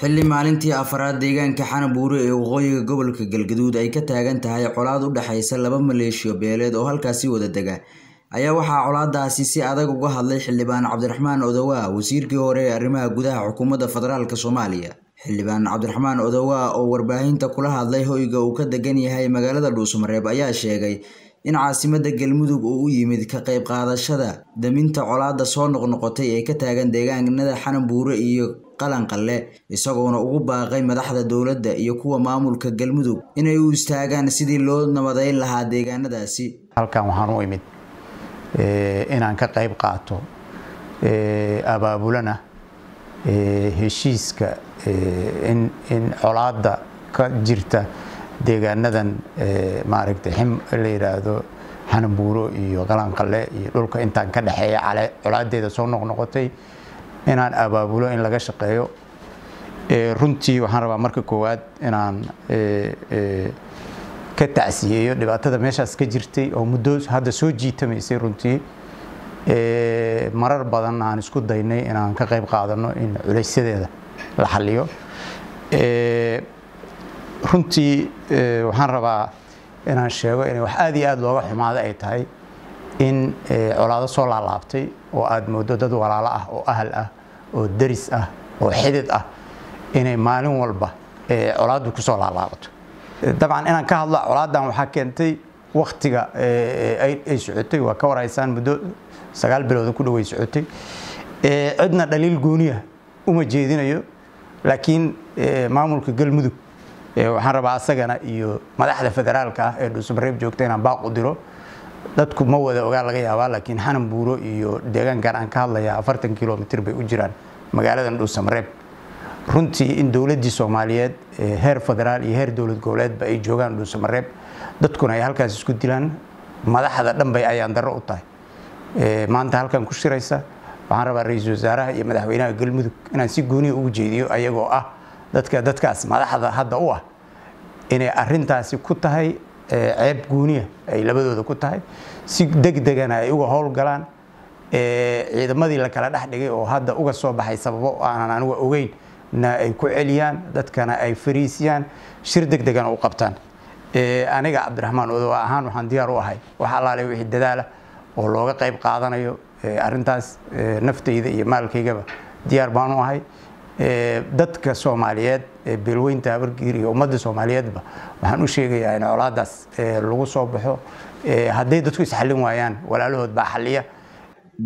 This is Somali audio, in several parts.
xilli maalintii afaraad deegaanka xanabuure ee waqooyiga gobolka galgaduud ay ka taagan tahay colaad u dhexaysa laba maleeshiyo beeleed oo halkaasi wada dega. Ayaa waxaa colaadaasi si adag uga hadlay xildhibaan cabdiraxmaan odowaa wasiirkii hore ee arrimaha gudaha xukuumadda federaalk soomaaliya. Xildhibaan cabdiraxmaan odowaa oo warbaahinta kula hadlay hoyga uu ka degan yahay magaalada dhuusamareeb ayaa sheegay in caasimadda galmudug uu u yimid ka qayb qaadashada daminta colaadda soo noqnoqotay ee ka taagan deegaanada xanabuure iyo qalanqalle isagoona ugu baaqay madaxda dowladda iyo kuwa maamulka galmudug inay u istaagaan sidii loo nabadeyn lahaa deegaanadaasi. Halkan waxaan u imid inaan ka qayb qaato abaabulana heshiiska in colaadda ka jirta deegaanadan maaragtay xim la yidhaahdo xanabuuro iyo qalanqalle iyo dhulka intaan ka dhexeeya colaadeeda soo noqnoqotay inaan abaabulo in laga shaqeeyo. Runtii waxaan rabaa marka koowaad inaan ka tacsiyeeyo dhibaatada meeshaas ka jirtay oo muddo hadda soo jiitamaysay runtii. Marar badan aan isku daynay inaan ka qayb qaadano in culaysadeeda la xaliyo runtii waxaan rabaa inaan sheego in wax aad iyo aad looga xumaada ay tahay in colaado soo laalaabtay oo aad moodo dad walaalo ah oo ahal ah oo daris ah oo xidid ah inay maalin walba colaaddu ku soo laalaabato dabcan inaan ka hadlo colaadan waxaa keentay waktiga ay socotay waa ka waraysaan muddo sagaal bilooda ku dhaway socotay. Cidna dhaliil gooniya uma jeedinayo laakiin maamulka galmudug waxaan rabaa asagana iyo madaxda federaalka ah ee dhuusamareeb joogta inaan baaq u diro dadku ma wada ogaa laga yaabaa laakiin xanan buuro iyo deegaankan aan ka hadlaya afartan kilomitr bay u jiraan magaaladan dhuusamareeb runtii in dowladdii soomaaliyeed heer federaal iyo heer dowlad goboleedba ay joogaan dhuusamareeb dadkuna ay halkaas isku dilaan madaxda dhanbay ayaan darro u tahay. Maanta halkan ku shiraysa waxaan rabaa ra'iisul wasaaraha iyo madaxweynaha galmudug inaan si gooniya ugu jeediyo ayagoo ah dadka dadkaas madaxda hadda u ah inay arintaasi ku tahay ceeb gooniya ay labadooda ku tahay. Si degdegana ay uga howlgalaan ciidamadii la kala dhex dhigay oo hadda uga soo baxay sababo aanan aniga ogeyn na ay ku celiyaan dadkana ay fariisiyaan shir degdegana u qabtaan. Aniga cabdiraxmaan odowa ahaan waxaan diyaar u ahay wax allaale wixii dadaala oo looga qayb qaadanayo arintaas naftayda iyo maalkaygaba diyaar baan u ahay dadka soomaaliyeed beelweynta habargiir iyo ummadda soomaaliyeedba waxaan u sheegayaa in colaadaas lagu soo baxo hadday dadku isxallin waayaan walaalahood baa xalliya.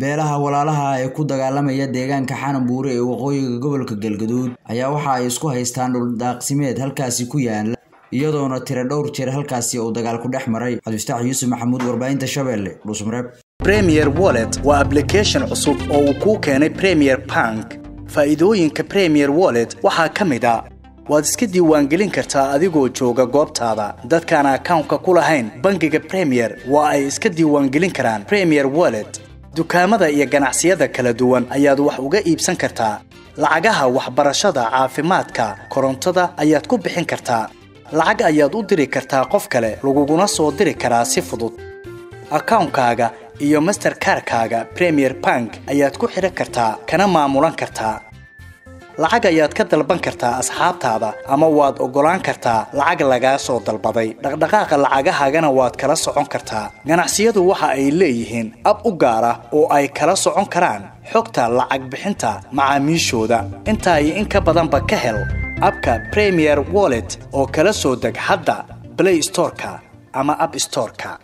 Beelaha walaalaha ee ku dagaalamaya deegaanka xanabuure ee waqooyiga gobolka galgaduud ayaa waxa ay isku haystaan dhuldaaqsimeed halkaasi ku yaalla iyadoona tiro dhowr jeer halkaasi uu dagaalku dhex maray. Cabdifataax yuusuf maxamuud warbaahinta shabeelle dhuusmareeb premier wallet waa ablication cusub oo uu kuu keenay premier bank faa'iidooyinka premier wallet waxaa ka mid a waad iska diiwaangelin kartaa adigoo jooga goobtaada. Dadkaan akawnka ku lahayn bangiga premier waa ay iska diiwaangelin karaan premier wallet. Dukaamada iyo ganacsiyada kala duwan ayaad wax uga iibsan kartaa. Lacagaha waxbarashada caafimaadka korontada ayaad ku bixin kartaa. Lacag ayaad u diri kartaa qof kale laguguna soo diri karaa si fudud. Akawnkaaga iyo masterkarkaaga premier bank ayaad ku xidhan kartaa kana maamulan kartaa. Lacag ayaad ka dalban kartaa asxaabtaada ama waad oggolaan kartaa lacag lagaa soo dalbaday. Dhaqdhaqaaqa lacagahaagana waad kala socon kartaa. Ganacsiyadu waxa ay leeyihiin ab u gaar ah oo ay kala socon karaan xogta lacag bixinta macaamiishooda. Intaa iyo in ka badanba ka hel abka premier wallet oo kala soo deg hadda blay storeka ama ab storeka